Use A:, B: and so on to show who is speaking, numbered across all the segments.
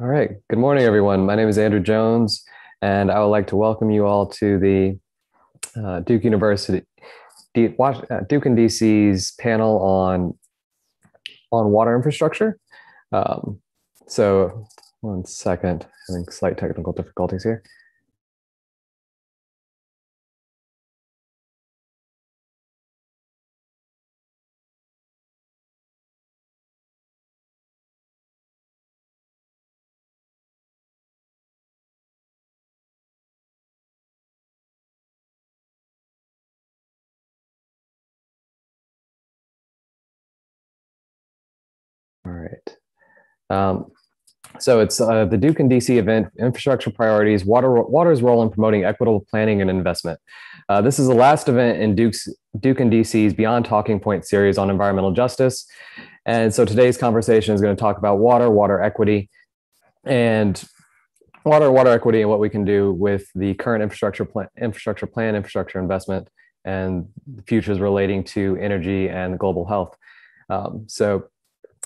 A: All right. Good morning, everyone. My name is Andrew Jones, and I would like to welcome you all to the uh, Duke University, uh, Duke in DC's panel on on water infrastructure. Um, so, one second, having slight technical difficulties here. Um, so it's uh, the Duke in DC event, infrastructure priorities, water, water's role in promoting equitable planning and investment. Uh, this is the last event in Duke's, Duke in DC's Beyond Talking Point series on environmental justice. And so today's conversation is going to talk about water, water equity, and water, water equity, and what we can do with the current infrastructure plan, infrastructure plan, infrastructure investment, and the futures relating to energy and global health. Um, so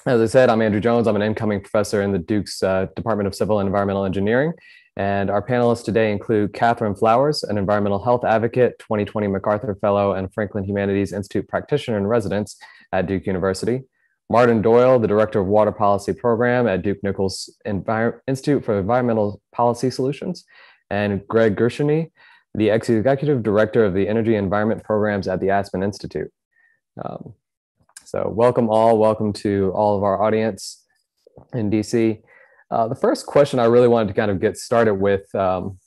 A: as I said, I'm Andrew Jones. I'm an incoming professor in the Duke's uh, Department of Civil and Environmental Engineering. And our panelists today include Catherine Flowers, an environmental health advocate, 2020 MacArthur Fellow, and Franklin Humanities Institute practitioner in residence at Duke University. Martin Doyle, the Director of Water Policy Program at Duke Nicholas Institute for Environmental Policy Solutions. And Greg Gershuny, the ex executive Director of the Energy Environment Programs at the Aspen Institute. Um, so welcome all, welcome to all of our audience in DC. Uh, the first question I really wanted to kind of get started with um,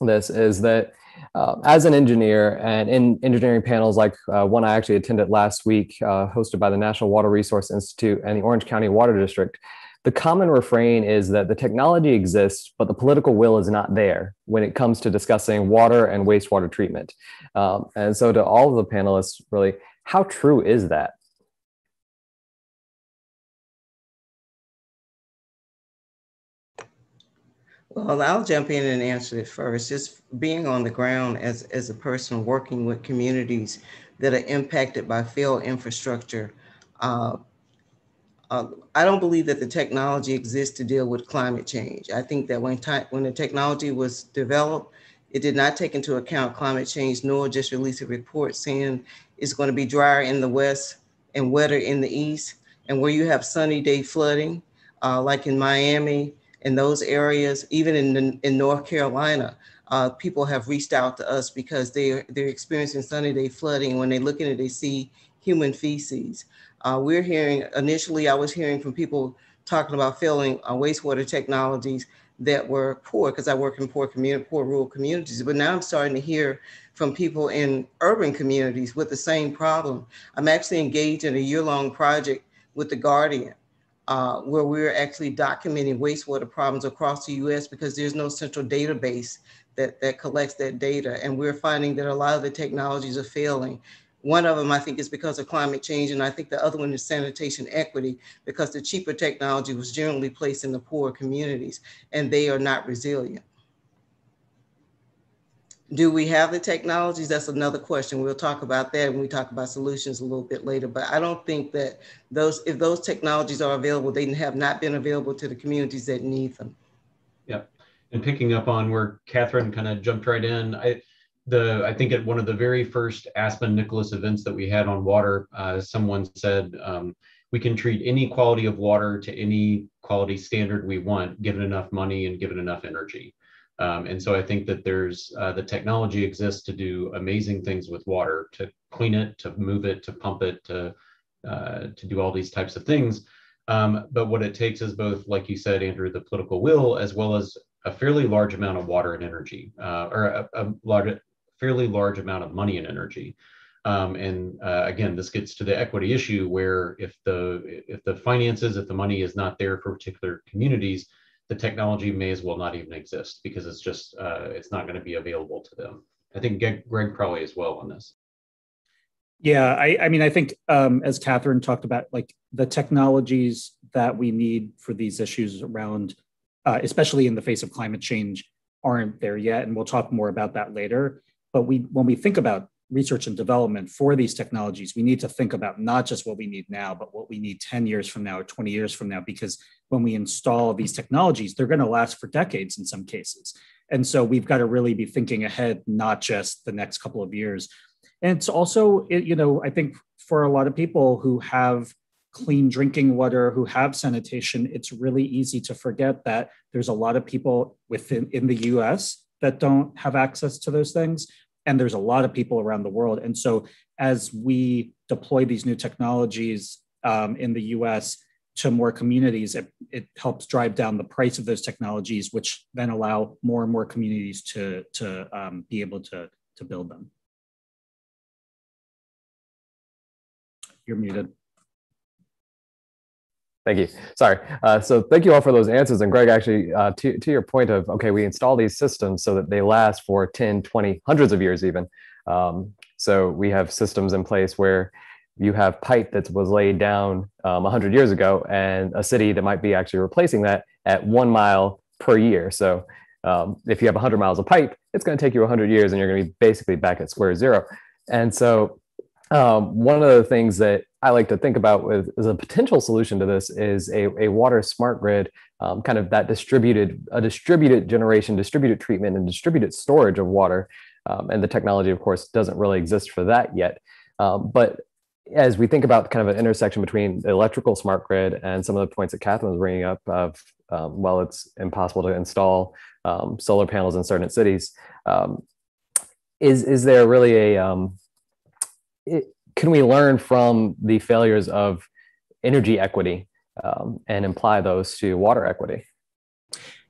A: this is that uh, as an engineer and in engineering panels like uh, one I actually attended last week, uh, hosted by the National Water Research Institute and the Orange County Water District, the common refrain is that the technology exists, but the political will is not there when it comes to discussing water and wastewater treatment. Um, and so, to all of the panelists, really, how true is that?
B: Well, I'll jump in and answer it first. Just being on the ground as, as a person working with communities that are impacted by failed infrastructure, uh, uh, I don't believe that the technology exists to deal with climate change. I think that when, when the technology was developed, it did not take into account climate change, NOAA just release a report saying it's going to be drier in the west and wetter in the east. And where you have sunny day flooding, uh, like in Miami, in those areas, even in, in North Carolina, uh, people have reached out to us because they're, they're experiencing sunny day flooding. When they look at it, they see human feces. Uh, we're hearing, initially I was hearing from people talking about failing uh, wastewater technologies that were poor because I work in poor community, poor rural communities. But now I'm starting to hear from people in urban communities with the same problem. I'm actually engaged in a year-long project with the Guardian uh, where we're actually documenting wastewater problems across the US because there's no central database that, that collects that data. And we're finding that a lot of the technologies are failing. One of them, I think, is because of climate change. And I think the other one is sanitation equity, because the cheaper technology was generally placed in the poor communities and they are not resilient. Do we have the technologies? That's another question. We'll talk about that when we talk about solutions a little bit later. But I don't think that those, if those technologies are available, they have not been available to the communities that need them.
C: Yeah, and picking up on where Catherine kind of jumped right in, I, the I think at one of the very first Aspen Nicholas events that we had on water, uh, someone said um, we can treat any quality of water to any quality standard we want, given enough money and given enough energy. Um, and so I think that there's uh, the technology exists to do amazing things with water, to clean it, to move it, to pump it, to uh, to do all these types of things. Um, but what it takes is both, like you said, Andrew, the political will, as well as a fairly large amount of water and energy, uh, or a, a, large, fairly large amount of money and energy. Um, and uh, again, this gets to the equity issue where if the if the finances, if the money is not there for particular communities, the technology may as well not even exist because it's just uh, it's not going to be available to them. I think Greg probably as well on this.
D: Yeah, I, I mean, I think um, as Catherine talked about, like the technologies that we need for these issues around, uh, especially in the face of climate change, aren't there yet, and we'll talk more about that later. But we, when we think about research and development for these technologies, we need to think about not just what we need now, but what we need 10 years from now or 20 years from now, because when we install these technologies, they're going to last for decades in some cases. And so we've got to really be thinking ahead, not just the next couple of years. And it's also, you know, I think for a lot of people who have clean drinking water, who have sanitation, it's really easy to forget that there's a lot of people within in the US that don't have access to those things. And there's a lot of people around the world. And so as we deploy these new technologies um, in the US to more communities, it, it helps drive down the price of those technologies, which then allow more and more communities to, to um, be able to, to build them. You're muted.
A: Thank you. Sorry. Uh, so thank you all for those answers. And Greg, actually, uh, to, to your point of, okay, we install these systems so that they last for 10, 20, hundreds of years even. Um, so we have systems in place where you have pipe that was laid down um, 100 years ago and a city that might be actually replacing that at one mile per year. So um, if you have 100 miles of pipe, it's going to take you 100 years and you're going to be basically back at square zero. And so um, one of the things that I like to think about with as a potential solution to this is a, a water smart grid, um, kind of that distributed, a distributed generation, distributed treatment, and distributed storage of water. Um, and the technology, of course, doesn't really exist for that yet. Um, but as we think about kind of an intersection between the electrical smart grid and some of the points that Catherine was bringing up of, um, well, it's impossible to install um, solar panels in certain cities. Um, is, is there really a, um, it, can we learn from the failures of energy equity um, and imply those to water equity?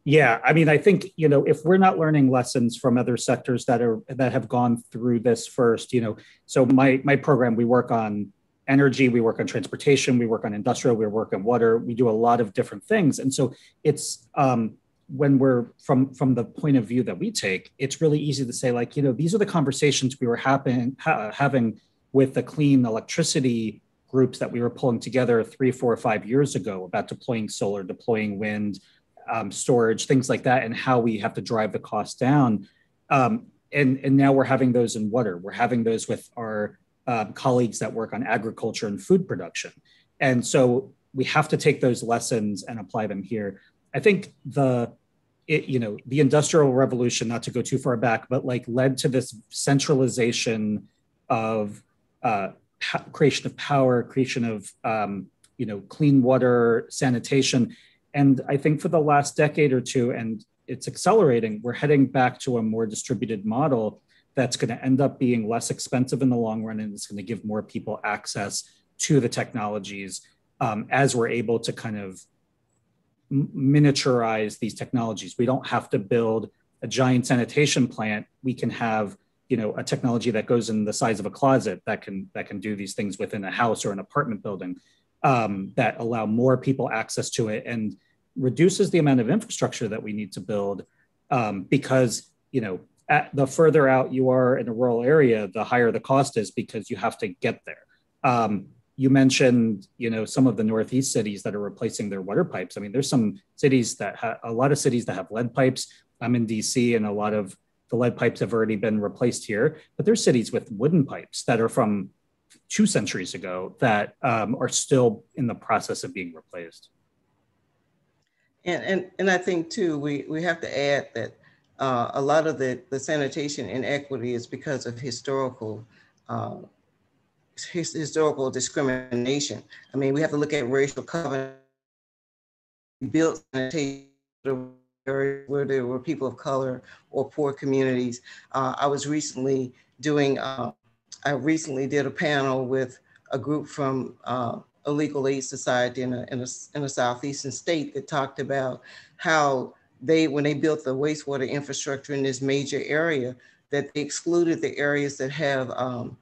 D: Yeah, I mean, I think you know if we're not learning lessons from other sectors that are that have gone through this first, you know, so my my program we work on energy, we work on transportation, we work on industrial, we work on water, we do a lot of different things, and so it's um, when we're from from the point of view that we take, it's really easy to say like you know these are the conversations we were happen, ha- having with the clean electricity groups that we were pulling together three, four, five years ago about deploying solar, deploying wind, um, storage, things like that, and how we have to drive the cost down. Um, and, and now we're having those in water. We're having those with our um, colleagues that work on agriculture and food production. And so we have to take those lessons and apply them here. I think the it, you know the industrial revolution not to go too far back but like led to this centralization of uh, creation of power, creation of um, you know clean water, sanitation, and I think for the last decade or two, and it's accelerating, we're heading back to a more distributed model that's going to end up being less expensive in the long run, and it's going to give more people access to the technologies um, as we're able to kind of miniaturize these technologies. We don't have to build a giant sanitation plant. We can have you know a technology that goes in the size of a closet that can that can do these things within a house or an apartment building um, that allow more people access to it and reduces the amount of infrastructure that we need to build um, because you know at the further out you are in a rural area the higher the cost is because you have to get there. Um, you mentioned you know some of the northeast cities that are replacing their water pipes. I mean there's some cities that ha- a lot of cities that have lead pipes. I'm in dc and a lot of the lead pipes have already been replaced here, but there's cities with wooden pipes that are from two centuries ago that um, are still in the process of being replaced.
B: And, and, and I think too, we, we have to add that uh, a lot of the, the sanitation inequity is because of historical uh, his, historical discrimination. I mean, we have to look at racial covenant built sanitation where there were people of color or poor communities. Uh, I was recently doing, uh, I recently did a panel with a group from uh, a legal aid society in a, in, a, in a southeastern state that talked about how they, when they built the wastewater infrastructure in this major area, that they excluded the areas that have, um,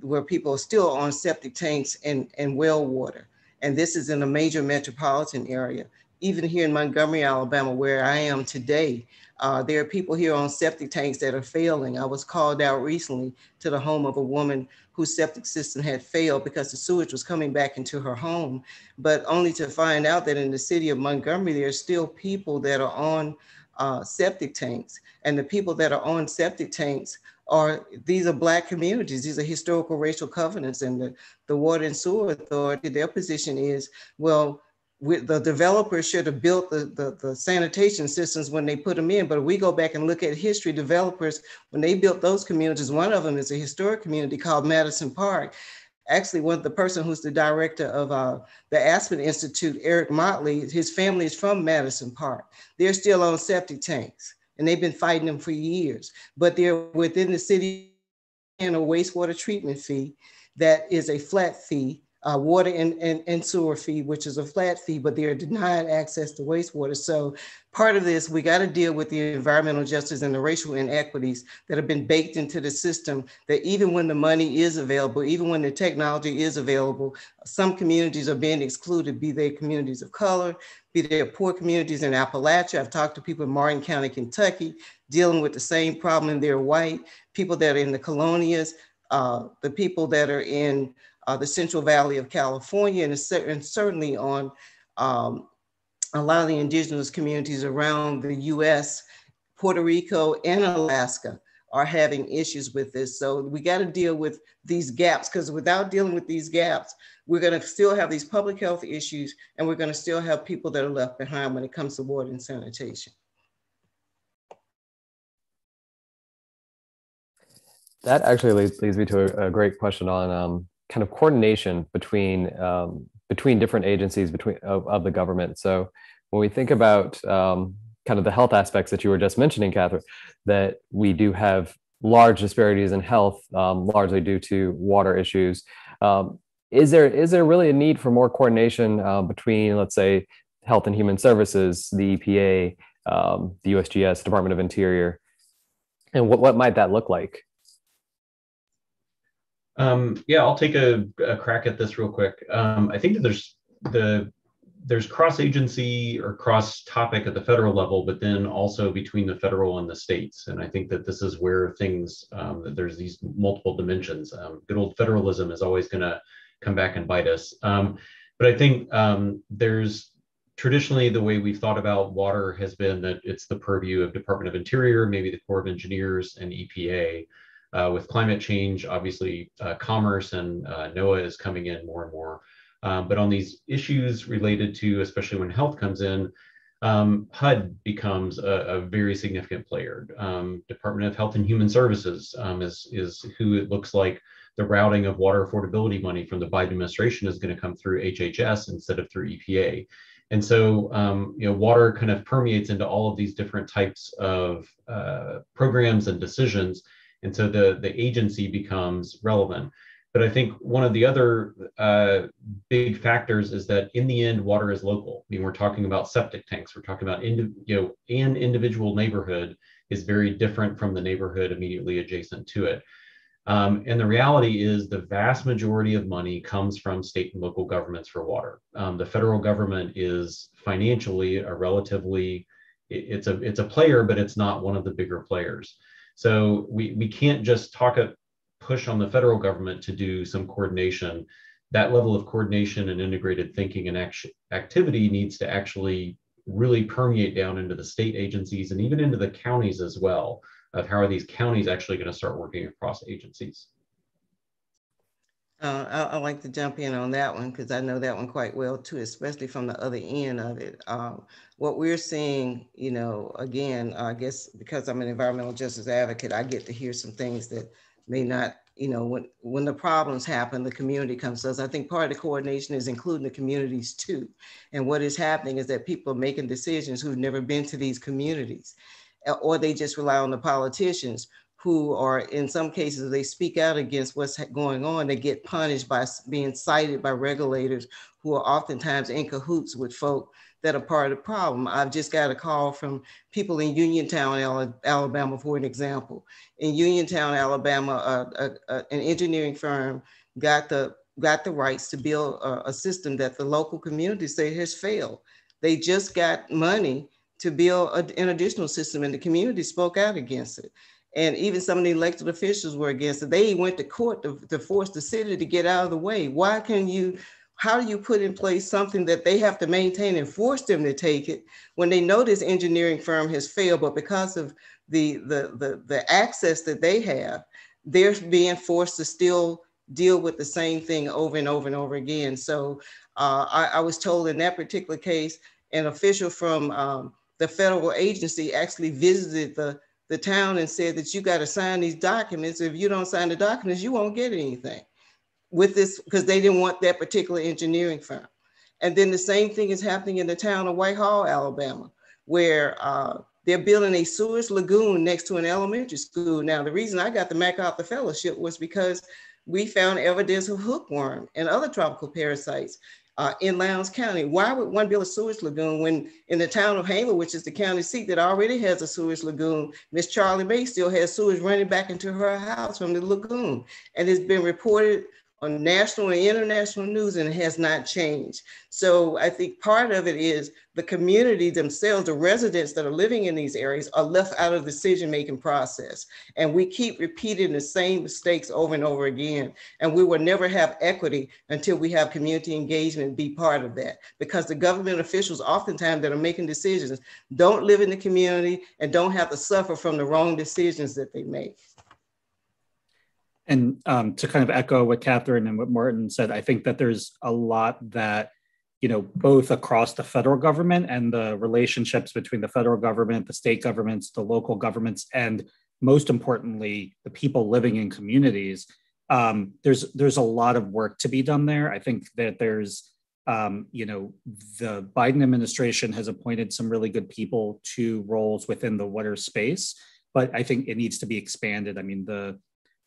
B: where people are still on septic tanks and, and well water. And this is in a major metropolitan area even here in Montgomery, Alabama, where I am today, uh, there are people here on septic tanks that are failing. I was called out recently to the home of a woman whose septic system had failed because the sewage was coming back into her home, but only to find out that in the city of Montgomery, there are still people that are on uh, septic tanks. And the people that are on septic tanks are, these are black communities. These are historical racial covenants and the, the Water and Sewer Authority, their position is, well, the developers should have built the, the, the, sanitation systems when they put them in. But we go back and look at history, developers, when they built those communities, one of them is a historic community called Madison Park. Actually, one the person who's the director of uh, the Aspen Institute, Eric Motley, his family is from Madison Park. They're still on septic tanks and they've been fighting them for years, but they're within the city and a wastewater treatment fee that is a flat fee uh, water and, and, and sewer fee, which is a flat fee, but they are denied access to wastewater. So part of this, we got to deal with the environmental justice and the racial inequities that have been baked into the system that even when the money is available, even when the technology is available, some communities are being excluded, be they communities of color, be they poor communities in Appalachia. I've talked to people in Martin County, Kentucky, dealing with the same problem. They're white, people that are in the colonias, uh, the people that are in uh, the Central Valley of California, and, and certainly on um, a lot of the indigenous communities around the US, Puerto Rico, and Alaska are having issues with this. So we got to deal with these gaps because without dealing with these gaps, we're going to still have these public health issues and we're going to still have people that are left behind when it comes to water and sanitation.
A: That actually leads, leads me to a, a great question on um, kind of coordination between um, between different agencies between of, of, the government. So when we think about um, kind of the health aspects that you were just mentioning, Catherine, that we do have large disparities in health, um, largely due to water issues. Um, is there is there really a need for more coordination uh, between, let's say, Health and Human Services, the EPA, um, the USGS, Department of Interior, and what what might that look like?
C: Um, yeah, I'll take a, a, crack at this real quick. Um, I think that there's the there's cross agency or cross topic at the federal level, but then also between the federal and the states. And I think that this is where things um, that there's these multiple dimensions. Um, good old federalism is always going to come back and bite us. Um, but I think um, there's traditionally the way we've thought about water has been that it's the purview of Department of Interior, maybe the Corps of Engineers, and EPA. Uh, with climate change, obviously, uh, commerce and uh, NOAA is coming in more and more. Um, but on these issues related to, especially when health comes in, um, HUD becomes a, a, very significant player. Um, Department of Health and Human Services um, is, is who it looks like the routing of water affordability money from the Biden administration is going to come through HHS instead of through EPA. And so, um, you know, water kind of permeates into all of these different types of uh, programs and decisions and so the the agency becomes relevant. But i think one of the other uh, big factors is that in the end water is local. I mean we're talking about septic tanks. We're talking about indi- you know an individual neighborhood is very different from the neighborhood immediately adjacent to it. Um, and the reality is the vast majority of money comes from state and local governments for water. Um, the federal government is financially a relatively it's a it's a player but it's not one of the bigger players so we, we can't just talk a push on the federal government to do some coordination. That level of coordination and integrated thinking and activity needs to actually really permeate down into the state agencies and even into the counties as well of how are these counties actually going to start working across agencies.
B: Uh, I, I, like to jump in on that one because I know that one quite well too, especially from the other end of it. Um, what we're seeing, you know, again, I guess because I'm an environmental justice advocate, I get to hear some things that may not, you know, when when the problems happen, the community comes to us. I think part of the coordination is including the communities too. And what is happening is that people are making decisions who've never been to these communities, or they just rely on the politicians who are in some cases they speak out against what's going on they get punished by being cited by regulators who are oftentimes in cahoots with folk that are part of the problem. I've just got a call from people in uniontown alabama for an example. In uniontown alabama uh, uh, an engineering firm got the got the rights to build a, a system that the local community say has failed. They just got money to build a, an additional system and the community spoke out against it and even some of the elected officials were against it. They went to court to, to force the city to get out of the way. Why can you how do you put in place something that they have to maintain and force them to take it when they know this engineering firm has failed, but because of the, the, the, the access that they have, they're being forced to still deal with the same thing over and over and over again. So uh, I, I, was told in that particular case, an official from um, the federal agency actually visited the, the town and said that you got to sign these documents. If you don't sign the documents, you won't get anything with this because they didn't want that particular engineering firm. And then the same thing is happening in the town of Whitehall, Alabama, where uh, they're building a sewage lagoon next to an elementary school. Now, the reason I got the MacArthur Fellowship was because we found evidence of hookworm and other tropical parasites uh, in Lowndes County. Why would one build a sewage lagoon when in the town of Haymor, which is the county seat that already has a sewage lagoon, Miss Charlie May still has sewage running back into her house from the lagoon. And it's been reported on national and international news and it has not changed. So I think part of it is the community themselves, the residents that are living in these areas are left out of the decision-making process. And we keep repeating the same mistakes over and over again. And we will never have equity until we have community engagement be part of that. Because the government officials oftentimes that are making decisions don't live in the community and don't have to suffer from the wrong decisions that they make.
D: And um, to kind of echo what Catherine and what Martin said, I think that there's a lot that, you know, both across the federal government and the relationships between the federal government, the state governments, the local governments, and most importantly, the people living in communities. Um, there's there's a lot of work to be done there. I think that there's um, you know, the Biden administration has appointed some really good people to roles within the water space, but I think it needs to be expanded. I mean, the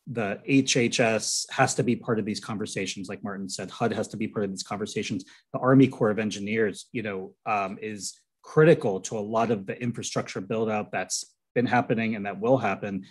D: the HHS has to be part of these conversations, like Martin said. HUD has to be part of these conversations. The Army Corps of Engineers, you know, um, is critical to a lot of the infrastructure build out that's been happening and that will happen.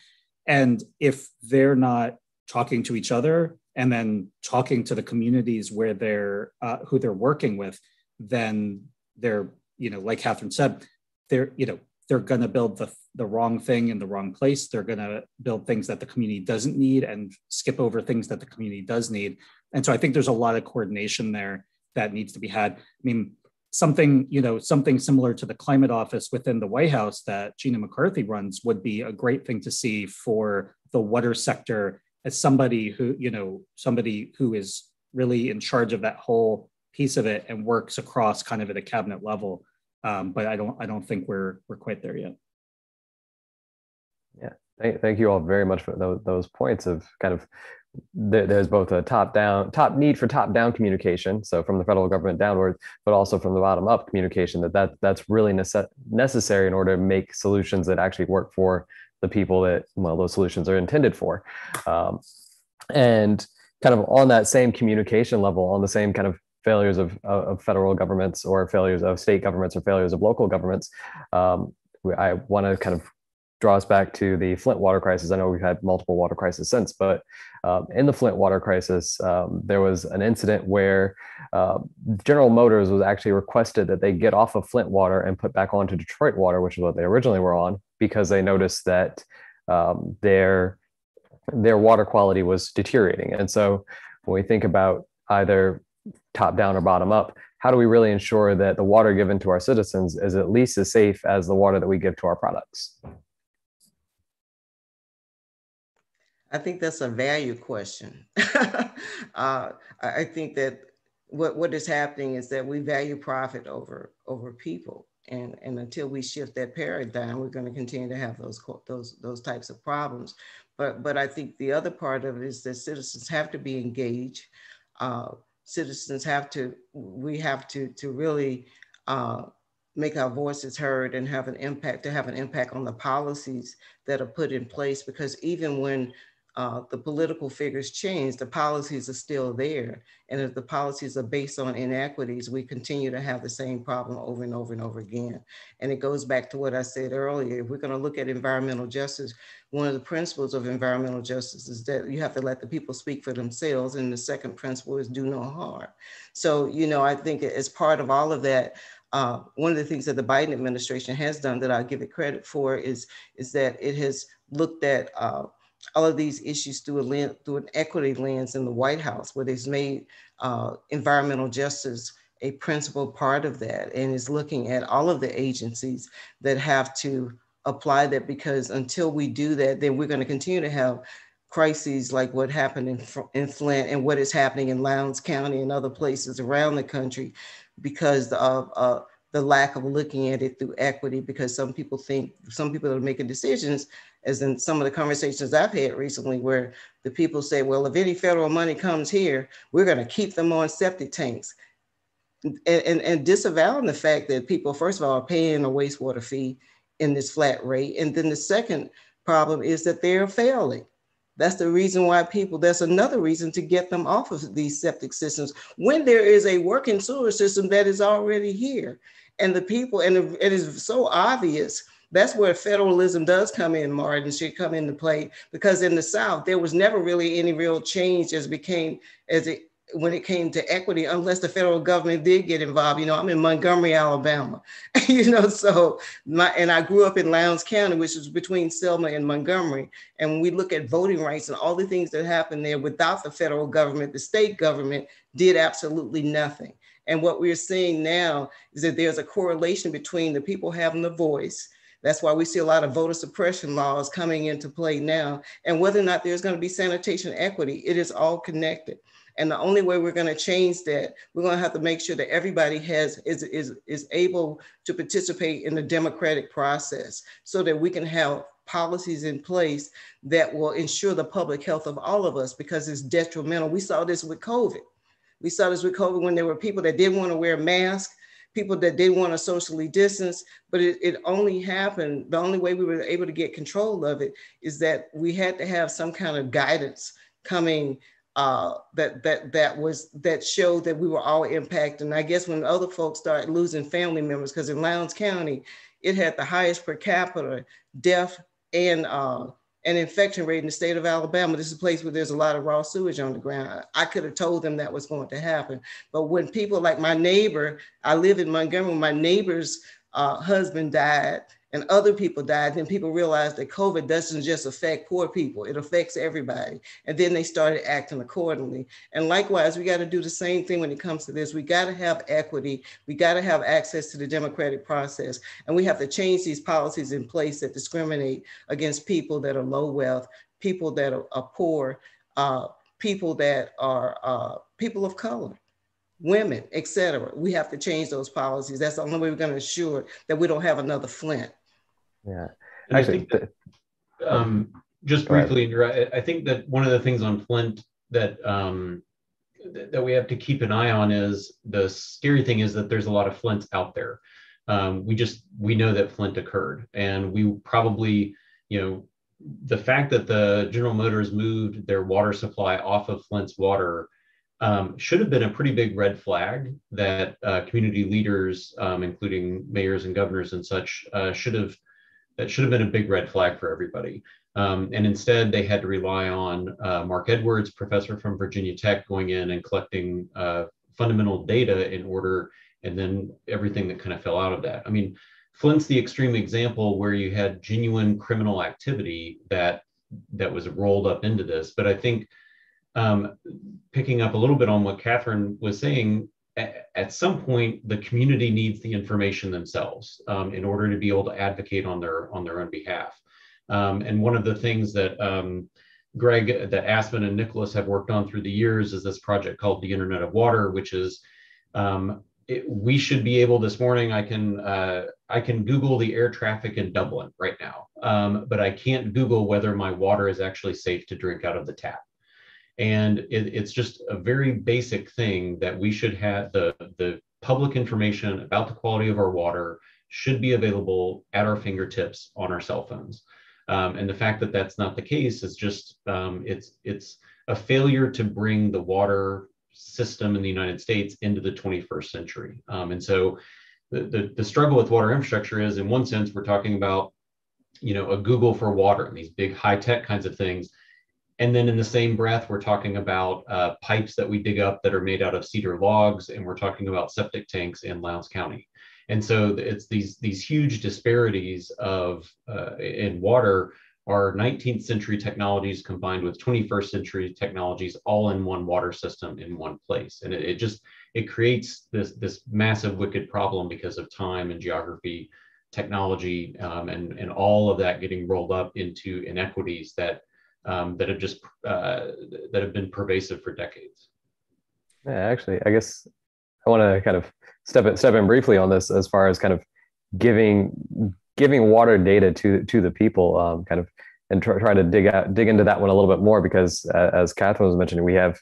D: And if they're not talking to each other and then talking to the communities where they're uh, who they're working with, then they're, you know, like Catherine said, they're, you know, they're going to build the, the wrong thing in the wrong place. They're going to build things that the community doesn't need and skip over things that the community does need. And so I think there's a lot of coordination there that needs to be had. I mean, something, you know, something similar to the climate office within the White House that Gina McCarthy runs would be a great thing to see for the water sector as somebody who, you know, somebody who is really in charge of that whole piece of it and works across kind of at a cabinet level um, but I don't I don't think we're we're quite there yet.
A: Yeah, thank, thank you all very much for those, those points of kind of there's both a top down top need for top down communication so from the federal government downward but also from the bottom up communication that, that that's really nece- necessary in order to make solutions that actually work for the people that well those solutions are intended for um, and kind of on that same communication level on the same kind of failures of, of federal governments or failures of state governments or failures of local governments. Um, I want to kind of draw us back to the Flint water crisis. I know we've had multiple water crises since, but um, in the Flint water crisis, um, there was an incident where uh, General Motors was actually requested that they get off of Flint water and put back onto Detroit water, which is what they originally were on, because they noticed that um, their their water quality was deteriorating. And so when we think about either top down or bottom up how do we really ensure that the water given to our citizens is at least as safe as the water that we give to our products?
B: I think that's a value question. Uh, i think that what, what is happening is that we value profit over over people. And, and until we shift that paradigm we're going to continue to have those those those types of problems. But but i think the other part of it is that citizens have to be engaged uh, citizens have to, we have to, to really uh, make our voices heard and have an impact, to have an impact on the policies that are put in place. Because even when uh, the political figures change, the policies are still there. And if the policies are based on inequities, we continue to have the same problem over and over and over again. And it goes back to what I said earlier. If we're going to look at environmental justice, one of the principles of environmental justice is that you have to let the people speak for themselves. And the second principle is do no harm. So, you know, I think as part of all of that, uh, one of the things that the Biden administration has done that I give it credit for is, is that it has looked at uh, all of these issues through a lens, through an equity lens in the White House, where they've made uh, environmental justice a principal part of that and is looking at all of the agencies that have to apply that because until we do that, then we're going to continue to have crises like what happened in, in Flint and what is happening in Lowndes County and other places around the country because of uh, the lack of looking at it through equity because some people think, some people are making decisions, as in some of the conversations I've had recently, where the people say, well, if any federal money comes here, we're going to keep them on septic tanks and, and, and disavowing the fact that people, first of all, are paying a wastewater fee in this flat rate. And then the second problem is that they're failing. That's the reason why people, that's another reason to get them off of these septic systems when there is a working sewer system that is already here. And the people, and it is so obvious that's where federalism does come in, Martin, should come into play because in the South, there was never really any real change as became as it when it came to equity, unless the federal government did get involved. You know, I'm in Montgomery, Alabama. you know, so my and I grew up in Lowndes County, which is between Selma and Montgomery. And when we look at voting rights and all the things that happened there without the federal government, the state government did absolutely nothing. And what we're seeing now is that there's a correlation between the people having the voice. That's why we see a lot of voter suppression laws coming into play now. And whether or not there's going to be sanitation equity, it is all connected. And the only way we're going to change that, we're going to have to make sure that everybody has is, is, is able to participate in the democratic process so that we can have policies in place that will ensure the public health of all of us because it's detrimental. We saw this with COVID. We saw this with COVID when there were people that didn't want to wear masks, people that didn't want to socially distance, but it, it only happened. The only way we were able to get control of it is that we had to have some kind of guidance coming uh, that that that was that showed that we were all impacted. And I guess when other folks started losing family members, because in Lowndes County, it had the highest per capita death and uh, an infection rate in the state of Alabama. This is a place where there's a lot of raw sewage on the ground. I could have told them that was going to happen. But when people like my neighbor, I live in Montgomery, my neighbor's uh, husband died and other people died, then people realized that COVID doesn't just affect poor people, it affects everybody. And then they started acting accordingly. And likewise, we got to do the same thing when it comes to this. We got to have equity, we got to have access to the democratic process, and we have to change these policies in place that discriminate against people that are low wealth, people that are, are poor, uh, people that are uh, people of color women, etc. We have to change those policies. That's the only way we're going to ensure that we don't have another Flint.
A: Yeah.
C: And Actually, I think that, um, just briefly, I think that one of the things on Flint that um, that we have to keep an eye on is the scary thing is that there's a lot of Flints out there. Um, we just we know that Flint occurred, and we probably you know the fact that the General Motors moved their water supply off of Flint's water um, should have been a pretty big red flag that uh, community leaders, um, including mayors and governors and such, uh, should have that should have been a big red flag for everybody. Um, and instead, they had to rely on uh, Marc Edwards, professor from Virginia Tech, going in and collecting uh, fundamental data in order, and then everything that kind of fell out of that. I mean, Flint's the extreme example where you had genuine criminal activity that that was rolled up into this. But I think um, picking up a little bit on what Catherine was saying, at some point the community needs the information themselves um, in order to be able to advocate on their on their own behalf. Um, and one of the things that um, greg that aspen and nicholas have worked on through the years is this project called the internet of water which is um, it, we should be able this morning i can uh, i can google the air traffic in dublin right now. Um, but i can't google whether my water is actually safe to drink out of the tap and it, it's just a very basic thing that we should have the, the public information about the quality of our water should be available at our fingertips on our cell phones. Um, and the fact that that's not the case is just um, it's it's a failure to bring the water system in the United States into the 21st century. Um, and so the, the, the struggle with water infrastructure is in one sense we're talking about you know a Google for water and these big high tech kinds of things and then in the same breath, we're talking about uh, pipes that we dig up that are made out of cedar logs, and we're talking about septic tanks in Lowndes County. And so it's these these huge disparities of uh, in water are 19th century technologies combined with 21st century technologies all in one water system in one place. And it, it just, it creates this, this massive wicked problem because of time and geography, technology, um, and, and all of that getting rolled up into inequities that, um, that have just, uh, that have been pervasive for decades.
A: Yeah, actually, I guess I want to kind of step in, step in briefly on this as far as kind of giving giving water data to to the people, um, kind of, and try, try to dig out dig into that one a little bit more because uh, as Catherine was mentioning, we have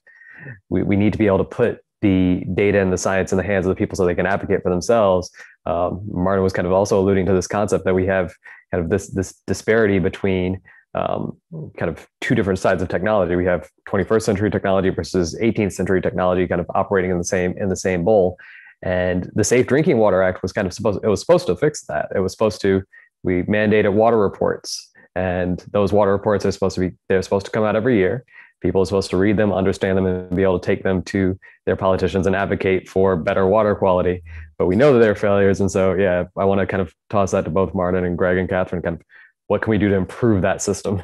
A: we, we need to be able to put the data and the science in the hands of the people so they can advocate for themselves. Um, Martin was kind of also alluding to this concept that we have kind of this this disparity between um, kind of two different sides of technology. We have 21st century technology versus 18th century technology, kind of operating in the same in the same bowl. And the Safe Drinking Water Act was kind of supposed, it was supposed to fix that. It was supposed to, we mandated water reports and those water reports are supposed to be, they're supposed to come out every year. People are supposed to read them, understand them, and be able to take them to their politicians and advocate for better water quality. But we know that they're failures. And so, yeah, I want to kind of toss that to both Martin and Greg and Catherine. Kind of what can we do to improve that system?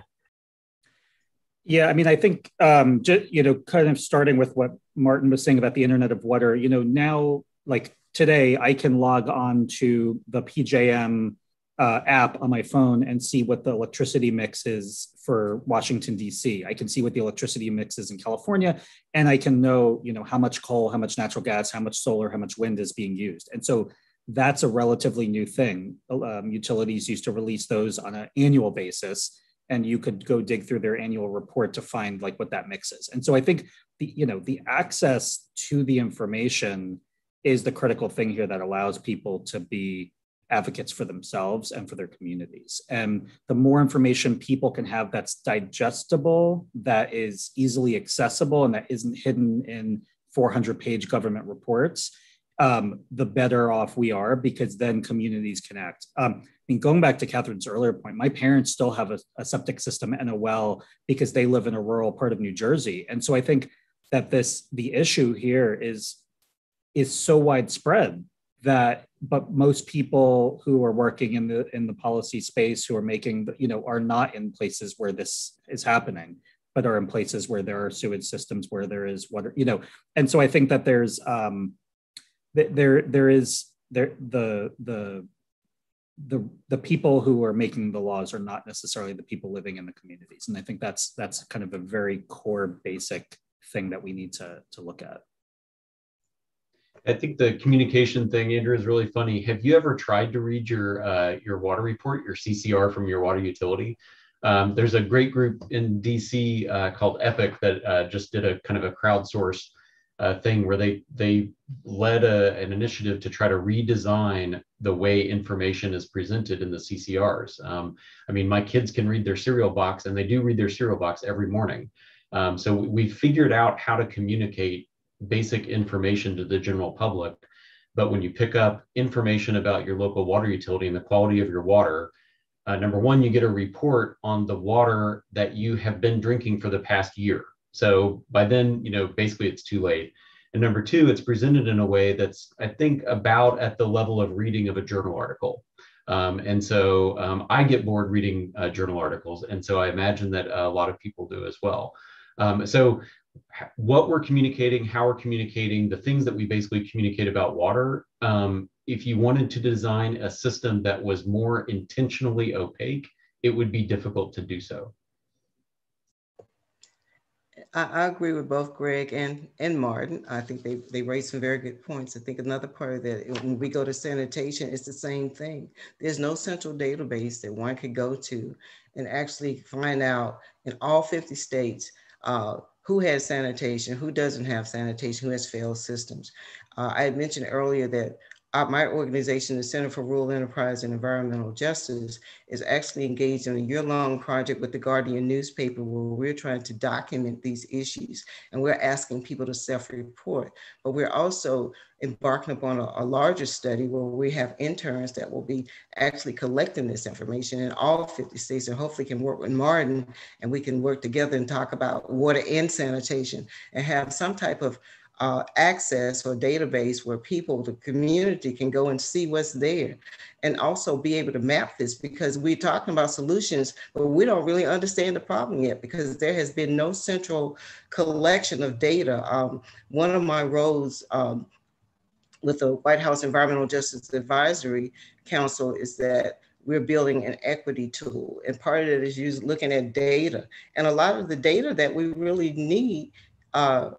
D: Yeah, I mean, I think um, just, you know, kind of starting with what Martin was saying about the Internet of Water. You know, now like today I can log on to the PJM uh, app on my phone and see what the electricity mix is for Washington D.C. I can see what the electricity mix is in California, and I can know, you know, how much coal, how much natural gas, how much solar, how much wind is being used. And so that's a relatively new thing. Um, utilities used to release those on an annual basis, and you could go dig through their annual report to find like what that mix is. And so I think the you know the access to the information is the critical thing here that allows people to be advocates for themselves and for their communities. And the more information people can have that's digestible, that is easily accessible, and that isn't hidden in 400 page government reports, um, the better off we are because then communities can act. Um, I mean, going back to Catherine's earlier point, my parents still have a, a septic system and a well because they live in a rural part of New Jersey. And so I think that this the issue here is is so widespread that but most people who are working in the in the policy space who are making you know are not in places where this is happening but are in places where there are sewage systems where there is water you know and so i think that there's um there there is there the the the the people who are making the laws are not necessarily the people living in the communities and i think that's that's kind of a very core basic thing that we need to to look at
C: I think the communication thing, Andrew, is really funny. Have you ever tried to read your uh, your water report, your CCR from your water utility? Um, there's a great group in DC uh, called Epic that uh, just did a kind of a crowdsource uh, thing where they they led a, an initiative to try to redesign the way information is presented in the CCRs. Um, I mean, my kids can read their cereal box, and they do read their cereal box every morning. Um, so we figured out how to communicate basic information to the general public. But when you pick up information about your local water utility and the quality of your water, uh, number one, you get a report on the water that you have been drinking for the past year. So by then, you know, basically it's too late. And number two, it's presented in a way that's, I think, about at the level of reading of a journal article. Um, and so um, I get bored reading uh, journal articles. And so I imagine that a lot of people do as well. Um, so what we're communicating, how we're communicating, the things that we basically communicate about water. Um, if you wanted to design a system that was more intentionally opaque, it would be difficult to do so.
B: I, agree with both Greg and, and Martin. I think they, they raised some very good points. I think another part of that, when we go to sanitation, it's the same thing. There's no central database that one could go to and actually find out in all 50 states uh, who has sanitation, who doesn't have sanitation, who has failed systems. Uh, I had mentioned earlier that uh, my organization, the Center for Rural Enterprise and Environmental Justice, is actually engaged in a year-long project with the Guardian newspaper where we're trying to document these issues and we're asking people to self-report. But we're also embarking upon a, a, larger study where we have interns that will be actually collecting this information in all 50 states and hopefully can work with Martin and we can work together and talk about water and sanitation and have some type of uh, access or database where people, the community can go and see what's there and also be able to map this because we're talking about solutions, but we don't really understand the problem yet because there has been no central collection of data. Um, one of my roles um, with the White House Environmental Justice Advisory Council is that we're building an equity tool. And part of it is used looking at data. And a lot of the data that we really need uh,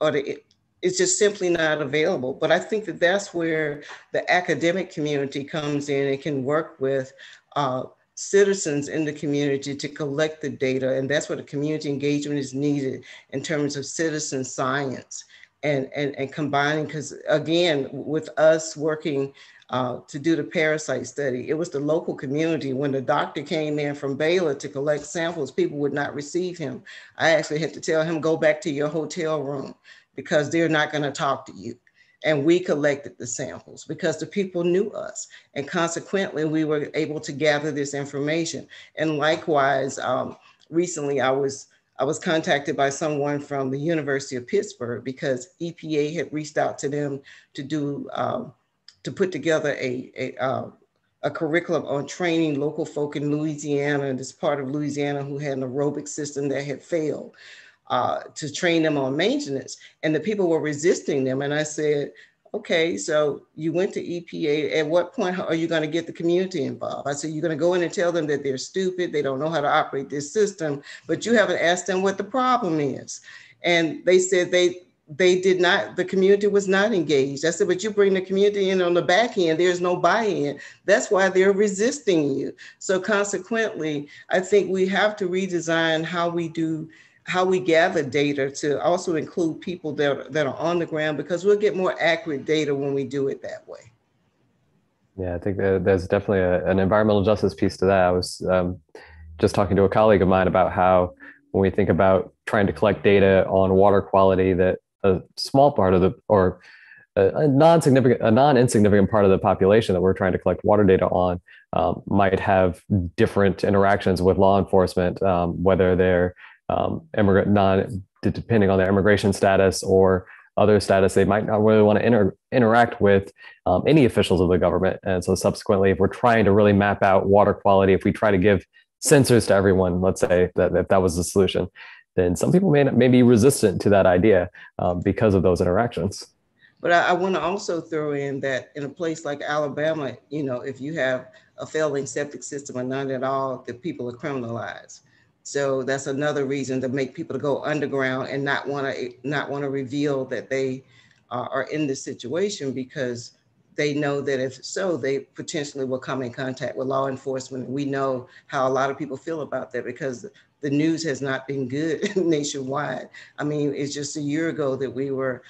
B: or the, it's just simply not available. But I think that that's where the academic community comes in and can work with uh, citizens in the community to collect the data. And that's where the community engagement is needed in terms of citizen science and, and, and combining, because again, with us working uh, to do the parasite study. It was the local community. When the doctor came in from Baylor to collect samples, people would not receive him. I actually had to tell him, go back to your hotel room because they're not going to talk to you. And we collected the samples because the people knew us. And consequently, we were able to gather this information. And likewise, um, recently I was I was contacted by someone from the University of Pittsburgh because EPA had reached out to them to do um, to put together a, a, uh, a curriculum on training local folk in Louisiana, this part of Louisiana who had an aerobic system that had failed uh, to train them on maintenance. And the people were resisting them. And I said, okay, so you went to EPA. At what point are you going to get the community involved? I said, you're going to go in and tell them that they're stupid, they don't know how to operate this system, but you haven't asked them what the problem is. And they said they they did not, the community was not engaged. I said, but you bring the community in on the back end, there's no buy-in. That's why they're resisting you. So consequently, I think we have to redesign how we do how we gather data to also include people that that are on the ground because we'll get more accurate data when we do it that way.
A: Yeah, I think there's definitely a, an environmental justice piece to that. I was um, just talking to a colleague of mine about how when we think about trying to collect data on water quality, that a small part of the or a non-significant, a non-insignificant part of the population that we're trying to collect water data on um, might have different interactions with law enforcement, um, whether they're um, immigrant non depending on their immigration status or other status, they might not really want to inter- interact with um, any officials of the government. And so, subsequently, if we're trying to really map out water quality, if we try to give sensors to everyone, let's say that if that was the solution, then some people may may be resistant to that idea um, because of those interactions.
B: But I, I want to also throw in that in a place like Alabama, you know, if you have a failing septic system or none at all, the people are criminalized. So that's another reason to make people to go underground and not want to not want to reveal that they uh, are in this situation because they know that if so, they potentially will come in contact with law enforcement. We know how a lot of people feel about that because the news has not been good nationwide. I mean, it's just a year ago that we were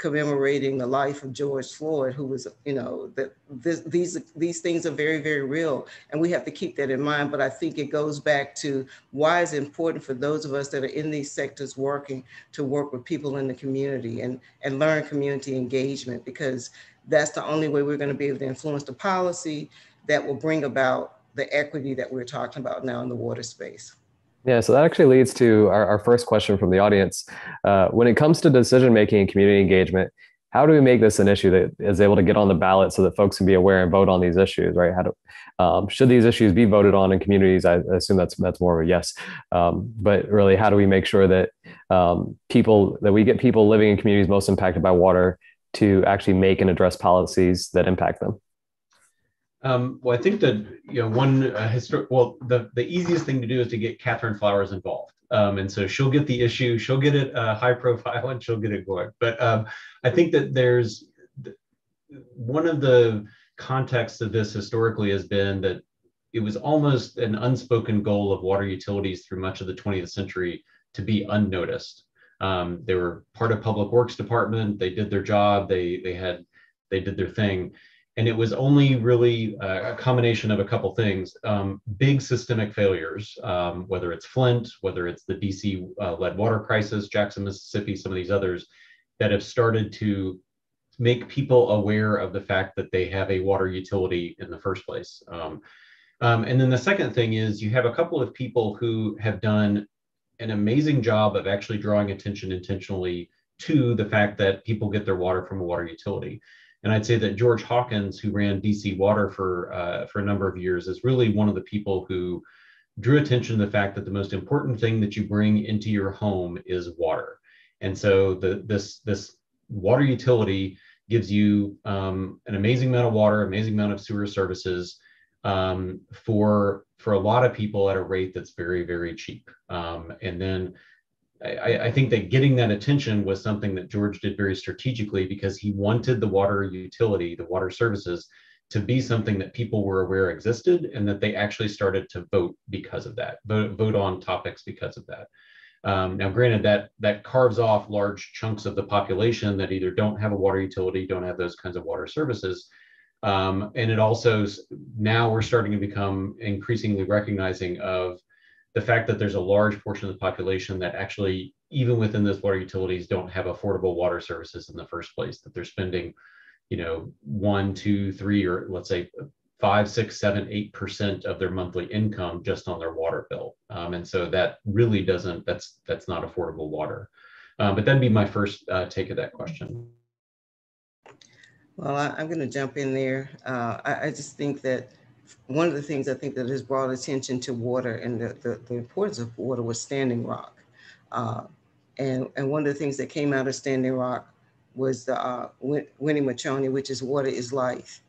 B: commemorating the life of George Floyd, who was, you know, that this, these these things are very, very real, and we have to keep that in mind. But I think it goes back to why it's important for those of us that are in these sectors working to work with people in the community and and learn community engagement because that's the only way we're going to be able to influence the policy that will bring about the equity that we're talking about now in the water space.
A: Yeah, so that actually leads to our, our first question from the audience. Uh, when it comes to decision making and community engagement, how do we make this an issue that is able to get on the ballot so that folks can be aware and vote on these issues, right? How do, um, should these issues be voted on in communities? I assume that's that's more of a yes. Um, but really, how do we make sure that um, people that we get people living in communities most impacted by water to actually make and address policies that impact them?
C: Um, well, I think that you know one uh, historic. Well, the the easiest thing to do is to get Catherine Flowers involved, um, and so she'll get the issue, she'll get it uh, high profile, and she'll get it going. But um, I think that there's one of the contexts of this historically has been that it was almost an unspoken goal of water utilities through much of the 20th century to be unnoticed. Um, they were part of public works department. They did their job. They they had they did their thing and it was only really a combination of a couple things um, big systemic failures um, whether it's flint whether it's the dc uh, lead water crisis jackson mississippi some of these others that have started to make people aware of the fact that they have a water utility in the first place um, um and then the second thing is you have a couple of people who have done an amazing job of actually drawing attention intentionally to the fact that people get their water from a water utility. And I'd say that George Hawkins, who ran DC Water for uh, for a number of years, is really one of the people who drew attention to the fact that the most important thing that you bring into your home is water. And so the this this water utility gives you um, an amazing amount of water, amazing amount of sewer services um, for for a lot of people at a rate that's very very cheap. Um, and then I, I, think that getting that attention was something that George did very strategically because he wanted the water utility, the water services, to be something that people were aware existed and that they actually started to vote because of that, vote, vote on topics because of that. Um, now, granted, that that carves off large chunks of the population that either don't have a water utility, don't have those kinds of water services, um, and it also now we're starting to become increasingly recognizing of the fact that there's a large portion of the population that actually, even within those water utilities, don't have affordable water services in the first place. That they're spending, you know, one, two, three, or let's say five, six, seven, eight percent of their monthly income just on their water bill. Um, and so that really doesn't, that's that's not affordable water. Um, but that'd be my first uh, take of that question.
B: Well, I, am going to jump in there. Uh, I, I, just think that one of the things I think that has brought attention to water and the, the, the importance of water was Standing Rock. Uh, and, and one of the things that came out of Standing Rock was the uh, Mni Wiconi, which is Water is Life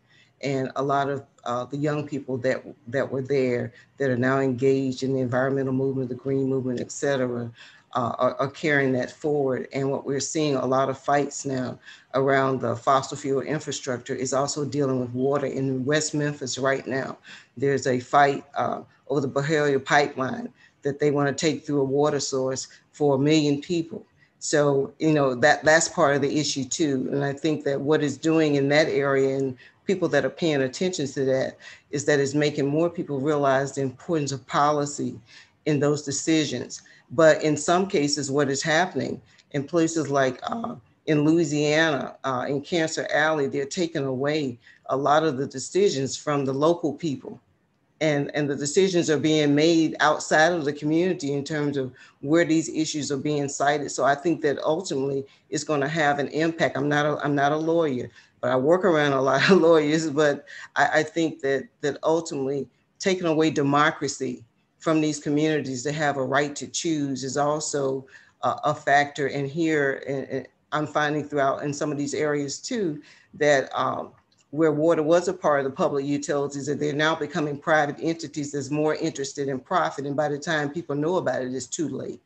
B: and a lot of uh, the young people that that were there that are now engaged in the environmental movement, the green movement, et cetera, uh, are, are, carrying that forward. And what we're seeing a lot of fights now around the fossil fuel infrastructure is also dealing with water in West Memphis right now. There's a fight uh, over the Byhalia pipeline that they want to take through a water source for a million people. So, you know, that that's part of the issue too. And I think that what it's doing in that area and people that are paying attention to that is that it's making more people realize the importance of policy in those decisions. But in some cases, what is happening in places like uh, in Louisiana, uh, in Cancer Alley, they're taking away a lot of the decisions from the local people. And, and the decisions are being made outside of the community in terms of where these issues are being sited. So I think that ultimately it's going to have an impact. I'm not a, I'm not a lawyer, but I work around a lot of lawyers. But I, I think that that ultimately taking away democracy from these communities to have a right to choose is also a factor. And here, and, I'm finding throughout in some of these areas too that um, where water was a part of the public utilities, that they're now becoming private entities that's more interested in profit. And by the time people know about it, it's too late.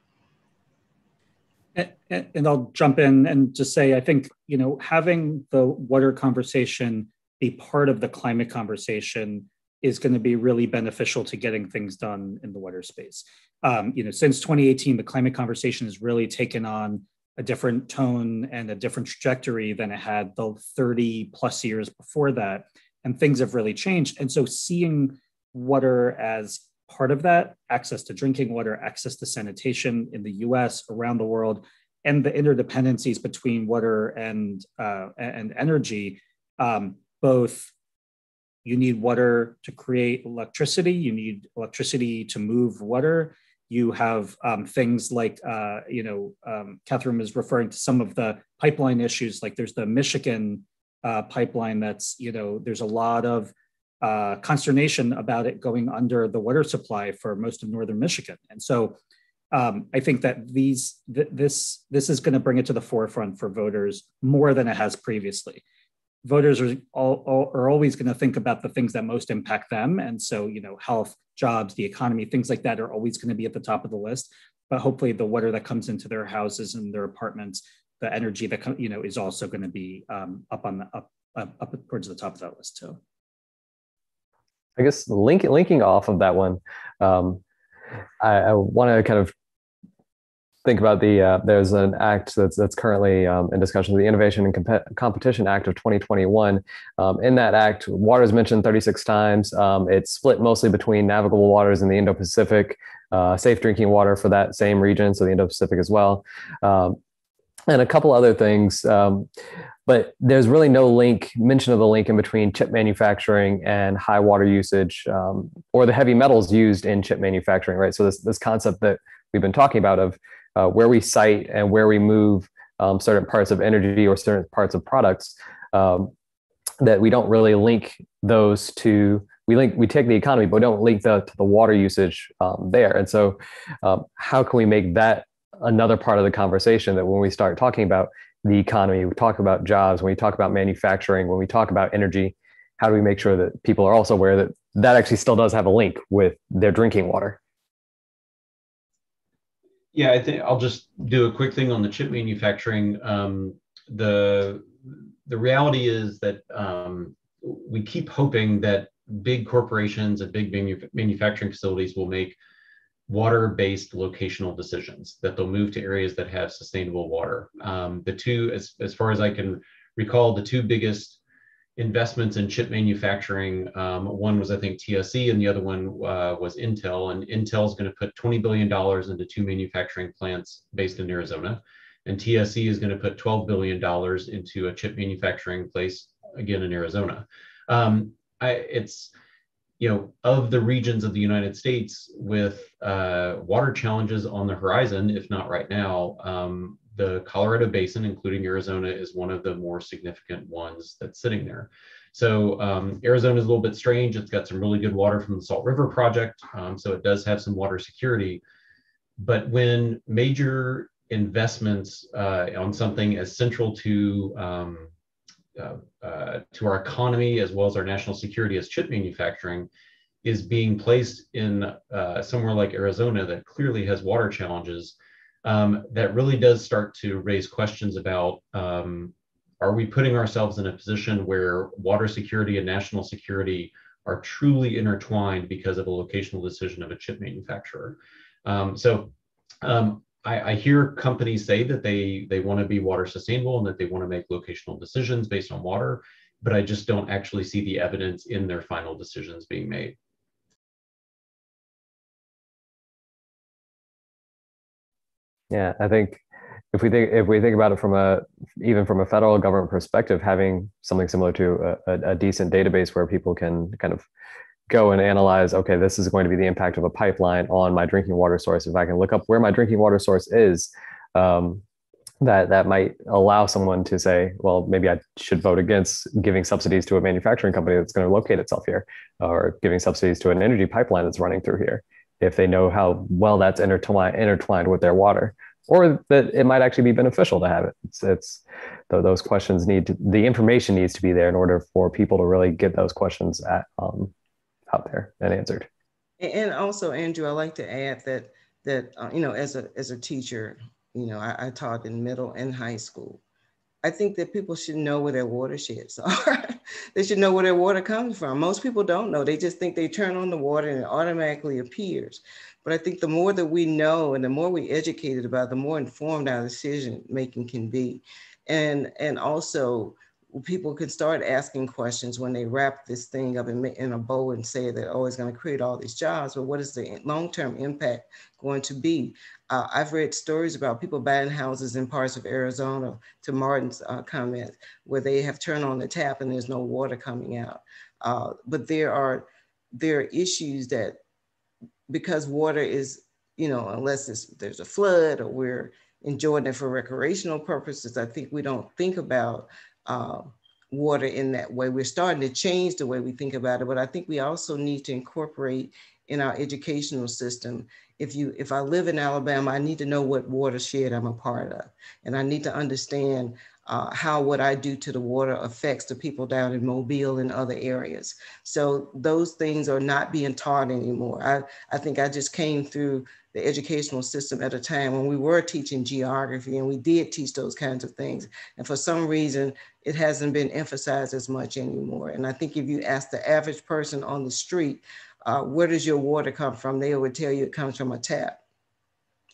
D: And, and I'll jump in and just say, I think, you know, having the water conversation be part of the climate conversation is going to be really beneficial to getting things done in the water space. Um, you know, since 2018, the climate conversation has really taken on a different tone and a different trajectory than it had the 30 plus years before that. And things have really changed. And so seeing water as part of that access to drinking water, access to sanitation in the US, around the world, and the interdependencies between water and, uh, and energy, um, both you need water to create electricity, you need electricity to move water. You have um, things like, uh, you know, um, Catherine was referring to some of the pipeline issues, like there's the Michigan uh, pipeline that's, you know, there's a lot of uh, consternation about it going under the water supply for most of northern Michigan. And so um, I think that these th- this this is going to bring it to the forefront for voters more than it has previously. Voters are all, are always going to think about the things that most impact them, and so you know health, jobs, the economy, things like that are always going to be at the top of the list. But hopefully, the water that comes into their houses and their apartments, the energy that you know is also going to be um, up on the up, up up towards the top of that list too.
A: I guess link, linking off of that one, um, I, I want to kind of think about the uh, there's an act that's that's currently um, in discussion, the Innovation and Comp- Competition Act of 2021. Um, in that act, water is mentioned 36 times. Um, it's split mostly between navigable waters in the Indo-Pacific, uh, safe drinking water for that same region, so the Indo-Pacific as well, um, and a couple other things. Um, but there's really no link mention of the link in between chip manufacturing and high water usage um, or the heavy metals used in chip manufacturing right so this, this concept that we've been talking about of uh, where we site and where we move um, certain parts of energy or certain parts of products, um, that we don't really link those to we link we take the economy but we don't link the to the water usage um, there. And so um, how can we make that another part of the conversation that when we start talking about the economy we talk about jobs when we talk about manufacturing when we talk about energy how do we make sure that people are also aware that that actually still does have a link with their drinking water
C: yeah i think i'll just do a quick thing on the chip manufacturing um, the the reality is that um, we keep hoping that big corporations and big manu- manufacturing facilities will make water based locational decisions, that they'll move to areas that have sustainable water. Um, the two, as, as far as I can recall, the two biggest investments in chip manufacturing um, one was, I think, TSE, and the other one uh, was Intel. And Intel is going to put $20 billion into two manufacturing plants based in Arizona. And TSE is going to put $12 billion into a chip manufacturing place, again, in Arizona. Um, I, it's you know of the regions of the United States with uh, water challenges on the horizon, if not right now, um, the Colorado Basin, including Arizona, is one of the more significant ones that's sitting there. So um, Arizona is a little bit strange. It's got some really good water from the Salt River Project, um, so it does have some water security. But when major investments uh, on something as central to um, uh, uh, to our economy as well as our national security as chip manufacturing is being placed in uh, somewhere like Arizona that clearly has water challenges, um, that really does start to raise questions about um, are we putting ourselves in a position where water security and national security are truly intertwined because of a locational decision of a chip manufacturer? Um, so um, I, I, hear companies say that they they want to be water sustainable and that they want to make locational decisions based on water, but I just don't actually see the evidence in their final decisions being made.
A: Yeah, I think if we think if we think about it from a even from a federal government perspective, having something similar to a, a decent database where people can kind of go and analyze okay this is going to be the impact of a pipeline on my drinking water source. If i can look up where my drinking water source is um, that that might allow someone to say well maybe i should vote against giving subsidies to a manufacturing company that's going to locate itself here or giving subsidies to an energy pipeline that's running through here if they know how well that's intertwined intertwined with their water or that it might actually be beneficial to have it it's, it's those questions need to the information needs to be there in order for people to really get those questions at, um, out there and answered.
B: And also, Andrew, I like to add that that uh, you know, as a as a teacher, you know, I, I, taught in middle and high school. I think that people should know where their watersheds are. they should know where their water comes from. Most people don't know. They just think they turn on the water and it automatically appears. But I think the more that we know and the more we educated about, it, the more informed our decision making can be. And and also people can start asking questions when they wrap this thing up in, in a bow and say that, oh, it's going to create all these jobs, but what is the long-term impact going to be? Uh, I've read stories about people buying houses in parts of Arizona, to Martin's uh, comment, where they have turned on the tap and there's no water coming out. Uh, but there are, there are issues that, because water is, you know, unless there's a flood or we're enjoying it for recreational purposes, I think we don't think about uh, water in that way. We're starting to change the way we think about it, but I think we also need to incorporate in our educational system. If you, if I live in Alabama, I need to know what watershed I'm a part of, and I need to understand uh, how what I do to the water affects the people down in Mobile and other areas. So those things are not being taught anymore. I, I think I just came through the educational system at a time when we were teaching geography and we did teach those kinds of things. And for some reason, it hasn't been emphasized as much anymore. And I think if you ask the average person on the street, uh, where does your water come from? They would tell you it comes from a tap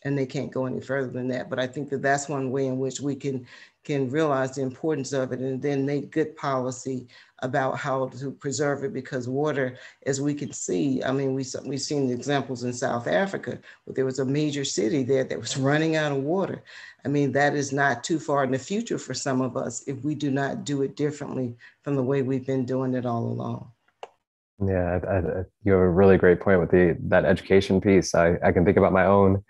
B: and they can't go any further than that. But I think that that's one way in which we can can realize the importance of it and then make good policy about how to preserve it because water, as we can see, I mean, we, we've seen examples in South Africa, but there was a major city there that was running out of water. I mean, that is not too far in the future for some of us if we do not do it differently from the way we've been doing it all along.
A: Yeah, I, I, you have a really great point with the that education piece. I, I can think about my own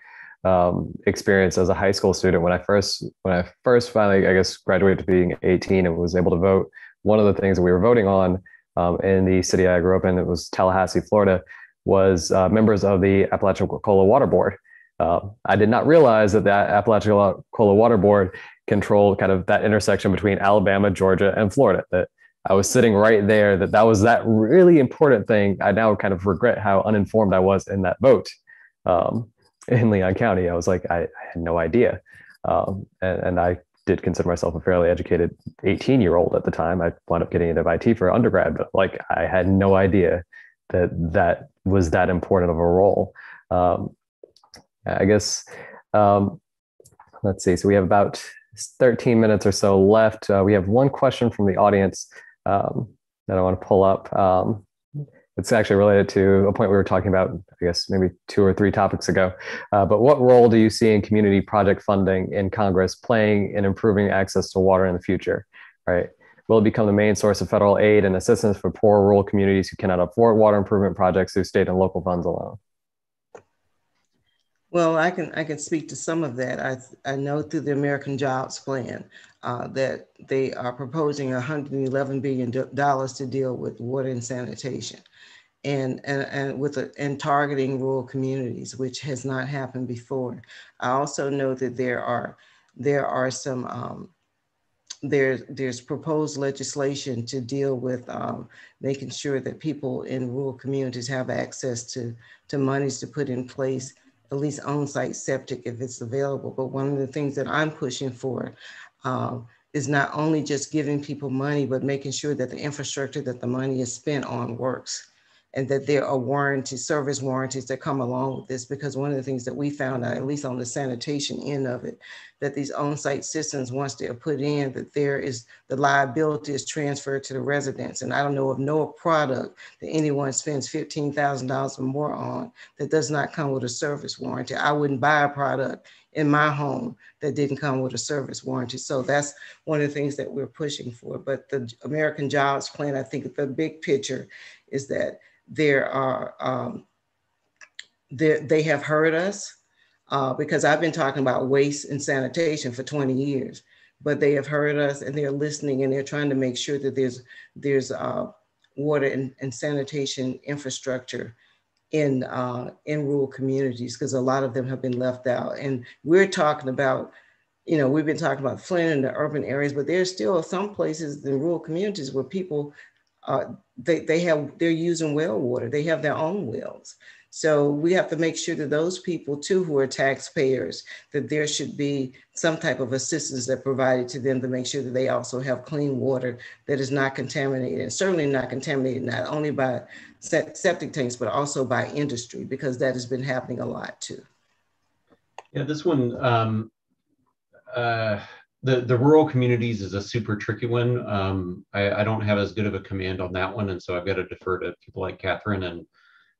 A: um, experience as a high school student when I first when I first finally I guess graduated to being 18 and was able to vote. One of the things that we were voting on um, in the city I grew up in, it was Tallahassee, Florida, was uh, members of the Apalachicola Water Board. Uh, I did not realize that the Apalachicola Water Board controlled kind of that intersection between Alabama, Georgia, and Florida. That I was sitting right there. That that was that really important thing. I now kind of regret how uninformed I was in that vote um, in Leon County. I was like, I, I had no idea, um, and, and, I did consider myself a fairly educated 18 year old at the time. I wound up getting into IT for undergrad, but like I had no idea that that was that important of a role. Um, I guess um, let's see. So we have about 13 minutes or so left. Uh, we have one question from the audience um, that I want to pull up. It's actually related to a point we were talking about, I guess, maybe two or three topics ago. Uh, but what role do you see in community project funding in Congress playing in improving access to water in the future? Right? Will it become the main source of federal aid and assistance for poor rural communities who cannot afford water improvement projects through state and local funds alone?
B: Well, I can I can speak to some of that. I I know through the American Jobs Plan uh, that they are proposing 111 billion dollars to deal with water and sanitation, and and and with a, and targeting rural communities, which has not happened before. I also know that there are there are some um, there, there's proposed legislation to deal with um, making sure that people in rural communities have access to, to monies to put in place at least on-site septic if it's available. But one of the things that I'm pushing for um, is not only just giving people money, but making sure that the infrastructure that the money is spent on works and that there are warranty service warranties that come along with this because one of the things that we found out at least on the sanitation end of it that these on-site systems once they're put in that there is the liability is transferred to the residents and i don't know of no product that anyone spends $15000 or more on that does not come with a service warranty i wouldn't buy a product in my home that didn't come with a service warranty. So that's one of the things that we're pushing for. But the American Jobs Plan, I think the big picture is that there are um, they have heard us uh, because I've been talking about waste and sanitation for 20 years, but they have heard us and they're listening and they're trying to make sure that there's there's uh, water and, and, sanitation infrastructure in uh, in rural communities because a lot of them have been left out. And we're talking about, you know, we've been talking about Flint and the urban areas, but there's still some places in rural communities where people uh, they, they have they're using well water. They have their own wells. So we have to make sure that those people too who are taxpayers that there should be some type of assistance that provided to them to make sure that they also have clean water that is not contaminated and certainly not contaminated not only by septic tanks but also by industry because that has been happening a lot too.
C: Yeah this one um, uh, the the rural communities is a super tricky one. Um, I, I, don't have as good of a command on that one, and so I've got to defer to people like Catherine and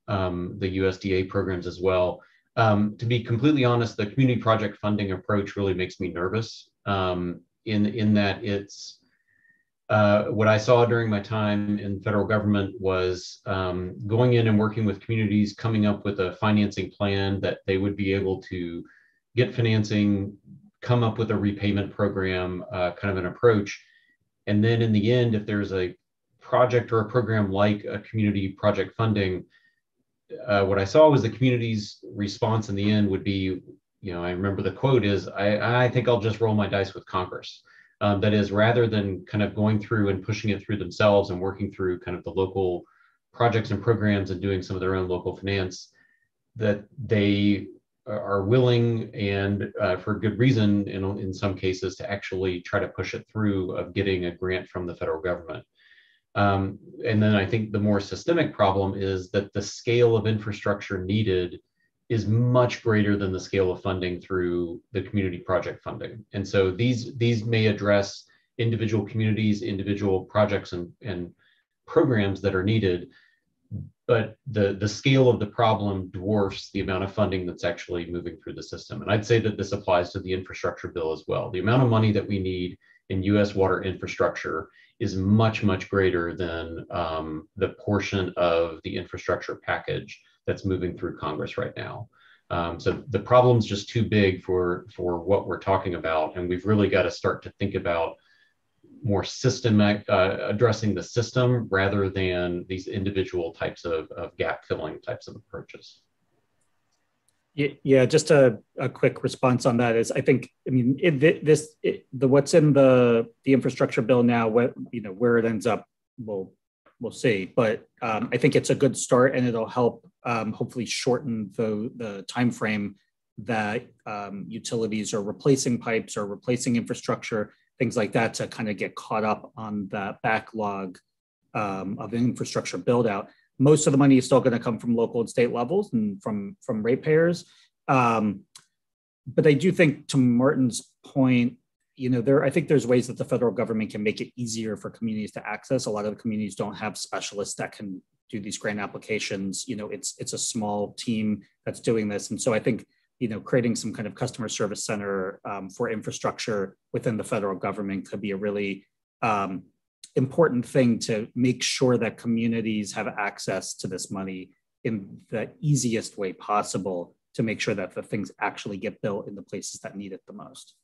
C: um, the USDA programs as well. Um, to be completely honest, the community project funding approach really makes me nervous. Um, in in that it's uh, what I saw during my time in federal government was um, going in and working with communities, coming up with a financing plan that they would be able to get financing come up with a repayment program, uh, kind of an approach. And then in the end, if there's a project or a program like a community project funding, uh, what I saw was the community's response in the end would be, you know, I remember the quote is, I, I think I'll just roll my dice with Congress. Um, that is, rather than kind of going through and pushing it through themselves and working through kind of the local projects and programs and doing some of their own local finance, that they are willing and uh, for good reason in, in some cases to actually try to push it through of getting a grant from the federal government. Um, and then I think the more systemic problem is that the scale of infrastructure needed is much greater than the scale of funding through the community project funding. And so these, these may address individual communities, individual projects and, and programs that are needed, but the, the scale of the problem dwarfs the amount of funding that's actually moving through the system. And I'd say that this applies to the infrastructure bill as well. The amount of money that we need in US water infrastructure is much, much greater than um, the portion of the infrastructure package that's moving through Congress right now. Um, so the problem's just too big for for what we're talking about, and we've really got to start to think about more systemic uh, addressing the system rather than these individual types of, of gap filling types of approaches.
D: Yeah, just a, a quick response on that is I think I mean it, this it, the what's in the the infrastructure bill now what you know where it ends up we'll we'll see but um, I think it's a good start and it'll help um, hopefully shorten the the time frame that um, utilities are replacing pipes or replacing infrastructure things like that to kind of get caught up on the backlog um, of infrastructure build out most of the money is still going to come from local and state levels and from from ratepayers. Um, but I do think, to Martin's point, you know, there I think there's ways that the federal government can make it easier for communities to access. A lot of the communities don't have specialists that can do these grant applications. You know, it's it's a small team that's doing this, and so I think you know creating some kind of customer service center um, for infrastructure within the federal government could be a really um, important thing to make sure that communities have access to this money in the easiest way possible to make sure that the things actually get built in the places that need it the most.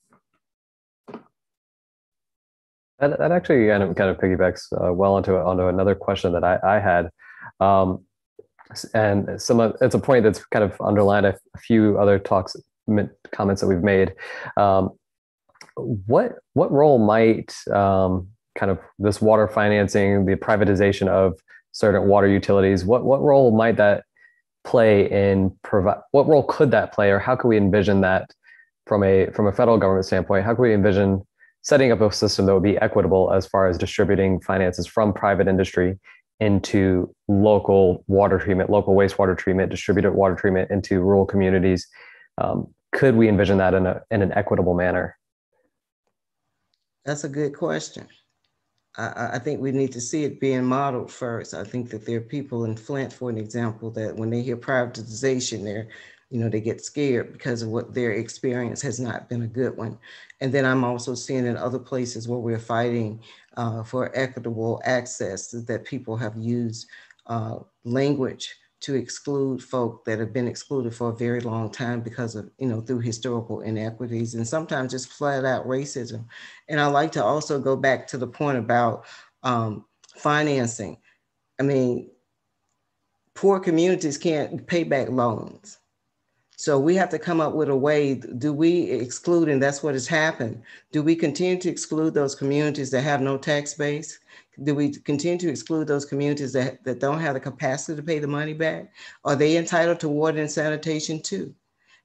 A: That, that actually kind of, kind of piggybacks uh, well onto onto another question that I, I had, um, and some of, it's a point that's kind of underlined a, a few other talks comments that we've made. Um, what what role might um, kind of this water financing, the privatization of certain water utilities, what what role might that play in provide? What role could that play, or how could we envision that from a from a federal government standpoint? How could we envision setting up a system that would be equitable as far as distributing finances from private industry into local water treatment, local wastewater treatment, distributed water treatment into rural communities? Um, could we envision that in a in an equitable manner?
B: That's a good question. I, I, think we need to see it being modeled first. I think that there are people in Flint, for an example, that when they hear privatization, they're, you know, they get scared because of what their experience has not been a good one. And then I'm also seeing in other places where we're fighting uh, for equitable access that people have used uh, language to exclude folk that have been excluded for a very long time because of, you know, through historical inequities and sometimes just flat out racism. And I like to also go back to the point about um, financing. I mean, poor communities can't pay back loans. So we have to come up with a way. Do we exclude, and that's what has happened, do we continue to exclude those communities that have no tax base? do we continue to exclude those communities that, that don't have the capacity to pay the money back? Are they entitled to water and sanitation too?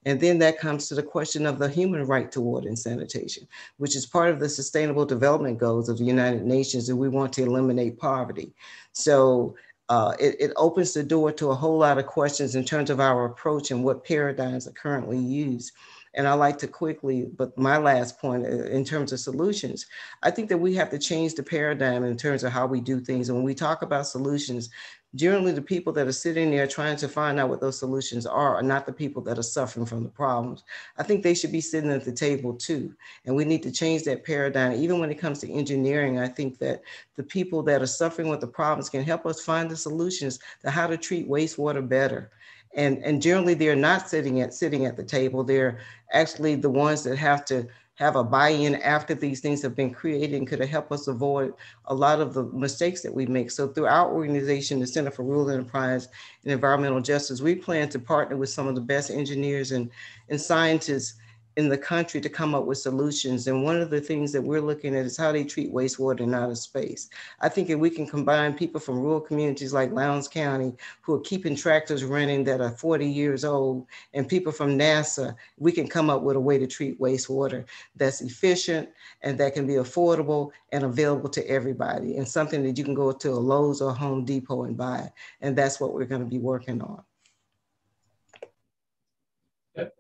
B: And then that comes to the question of the human right to water and sanitation, which is part of the sustainable development goals of the United Nations that we want to eliminate poverty. So uh, it, it opens the door to a whole lot of questions in terms of our approach and what paradigms are currently used and I like to quickly, but my last point uh, in terms of solutions, I think that we have to change the paradigm in terms of how we do things. And when we talk about solutions, generally the people that are sitting there trying to find out what those solutions are are not the people that are suffering from the problems. I think they should be sitting at the table too. And we need to change that paradigm. Even when it comes to engineering, I think that the people that are suffering with the problems can help us find the solutions to how to treat wastewater better and and generally they're not sitting at sitting at the table they're actually the ones that have to have a buy-in after these things have been created and could help us avoid a lot of the mistakes that we make. So through our organization, the Center for Rural Enterprise and Environmental Justice, we plan to partner with some of the best engineers and, and scientists in the country to come up with solutions. And one of the things that we're looking at is how they treat wastewater in outer space. I think if we can combine people from rural communities like Lowndes County who are keeping tractors running that are 40 years old and people from NASA, we can come up with a way to treat wastewater that's efficient and that can be affordable and available to everybody and something that you can go to a Lowe's or Home Depot and buy. And that's what we're gonna be working on.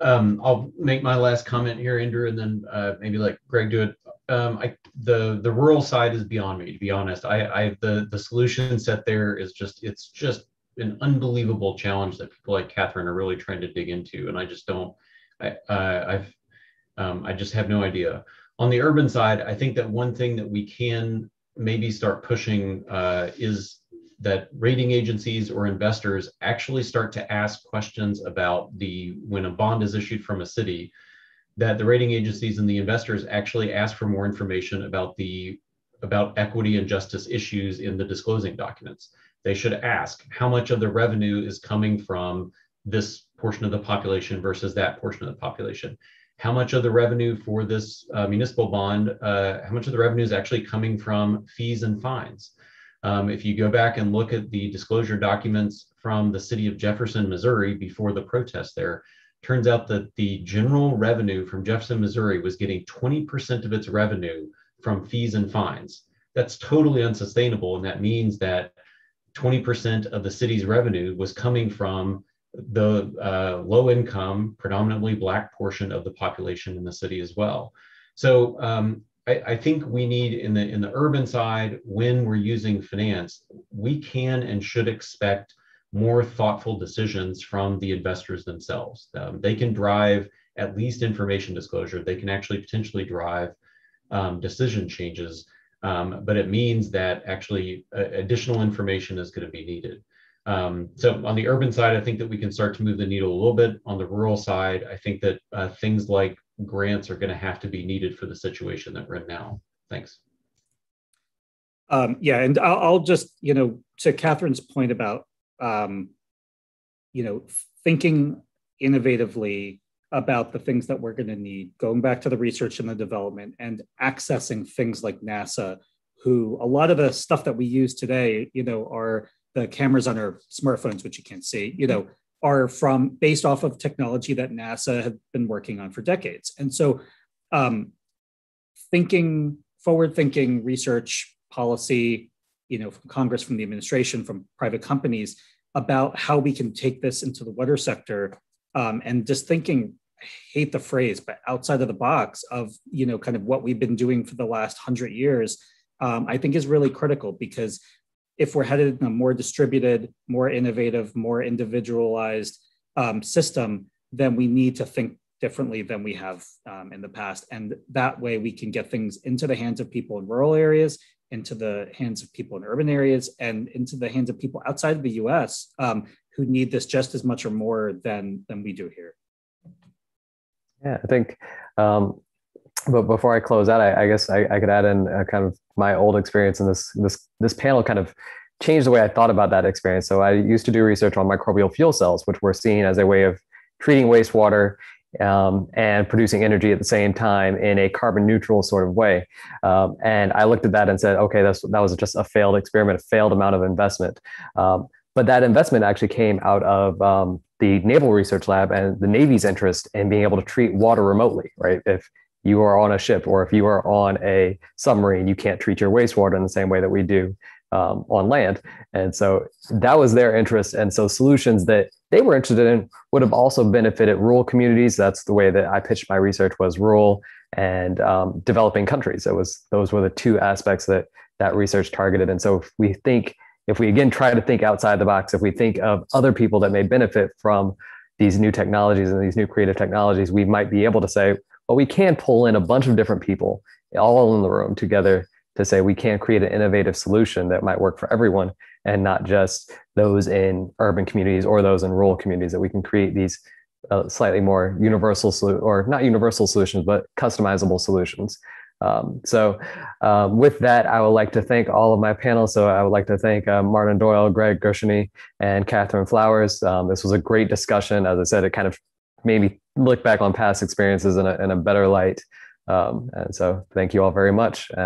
C: Um, I'll make my last comment here, Andrew, and then uh, maybe let Greg do it. Um, I, the the rural side is beyond me, to be honest. I, I the the solution set there is just it's just an unbelievable challenge that people like Catherine are really trying to dig into, and I just don't. I uh, I've um, I just have no idea. On the urban side, I think that one thing that we can maybe start pushing uh, is that rating agencies or investors actually start to ask questions about the when a bond is issued from a city that the rating agencies and the investors actually ask for more information about the about equity and justice issues in the disclosing documents. They should ask how much of the revenue is coming from this portion of the population versus that portion of the population? How much of the revenue for this uh, municipal bond uh, how much of the revenue is actually coming from fees and fines um, if you go back and look at the disclosure documents from the city of Jefferson, Missouri before the protest there, turns out that the general revenue from Jefferson, Missouri was getting 20% of its revenue from fees and fines. That's totally unsustainable. And that means that 20% of the city's revenue was coming from the uh, low income, predominantly Black portion of the population in the city as well. So um, I, I, think we need in the in the urban side when we're using finance, we can and should expect more thoughtful decisions from the investors themselves. Um, they can drive at least information disclosure. They can actually potentially drive um, decision changes, um, but it means that actually uh, additional information is going to be needed. Um, so on the urban side, I think that we can start to move the needle a little bit. On the rural side, I think that uh, things like grants are going to have to be needed for the situation that we're in now. Thanks.
D: Um, yeah, and I'll, I'll, just, you know, to Catherine's point about, um, you know, thinking innovatively about the things that we're going to need, going back to the research and the development and accessing things like NASA, who a lot of the stuff that we use today, you know, are the cameras on our smartphones, which you can't see, you know, are from based off of technology that NASA have been working on for decades. And so, um, thinking forward thinking research policy, you know, from Congress, from the administration, from private companies about how we can take this into the water sector um, and just thinking I hate the phrase but outside of the box of you know kind of what we've been doing for the last hundred years um, i think is really critical because if we're headed in a more distributed, more innovative, more individualized um, system, then we need to think differently than we have um, in the past. And that way we can get things into the hands of people in rural areas, into the hands of people in urban areas, and into the hands of people outside of the US um, who need this just as much or more than, than we do here.
A: Yeah, I think um, but before I close out, I, I guess I, I, could add in kind of my old experience in this this this panel kind of changed the way I thought about that experience. So I used to do research on microbial fuel cells, which were seen as a way of treating wastewater um, and producing energy at the same time in a carbon neutral sort of way. Um, and I looked at that and said, okay, that's, that was just a failed experiment, a failed amount of investment. Um, but that investment actually came out of um, the Naval Research Lab and the Navy's interest in being able to treat water remotely, right? If you are on a ship or if you are on a submarine, you can't treat your wastewater in the same way that we do um, on land. And so that was their interest. And so solutions that they were interested in would have also benefited rural communities. That's the way that I pitched my research was rural and um, developing countries. It was those were the two aspects that that research targeted. And so if we think, if we again try to think outside the box, if we think of other people that may benefit from these new technologies and these new creative technologies, we might be able to say, but we can pull in a bunch of different people all in the room together to say we can create an innovative solution that might work for everyone and not just those in urban communities or those in rural communities that we can create these uh, slightly more universal or not universal solutions but customizable solutions. Um, so um, with that i would like to thank all of my panel. So i would like to thank uh, martin doyle greg gershuny and catherine flowers. Um, this was a great discussion. As i said it kind of made me look back on past experiences in a, in a better light. Um, and so thank you all very much. And